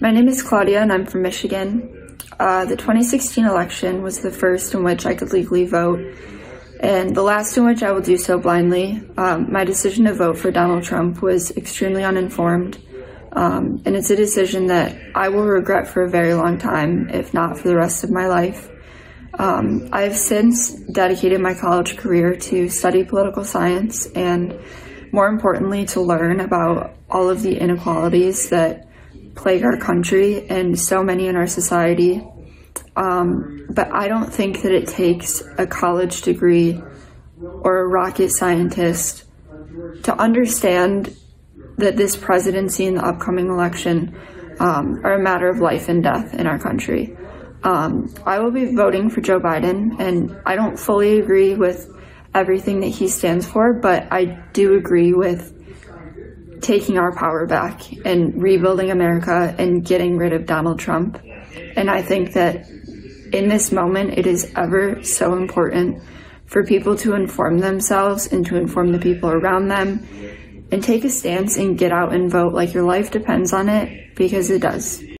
My name is Claudia and I'm from Michigan. Uh, the 2016 election was the first in which I could legally vote, and the last in which I will do so blindly. Um, my decision to vote for Donald Trump was extremely uninformed, um, and it's a decision that I will regret for a very long time, if not for the rest of my life. Um, I've since dedicated my college career to study political science and, more importantly, to learn about all of the inequalities that plague our country and so many in our society. Um, but I don't think that it takes a college degree or a rocket scientist to understand that this presidency and the upcoming election um, are a matter of life and death in our country. Um, I will be voting for Joe Biden, and I don't fully agree with everything that he stands for, but I do agree with taking our power back and rebuilding America and getting rid of Donald Trump. And I think that in this moment, it is ever so important for people to inform themselves and to inform the people around them and take a stance and get out and vote like your life depends on it because it does.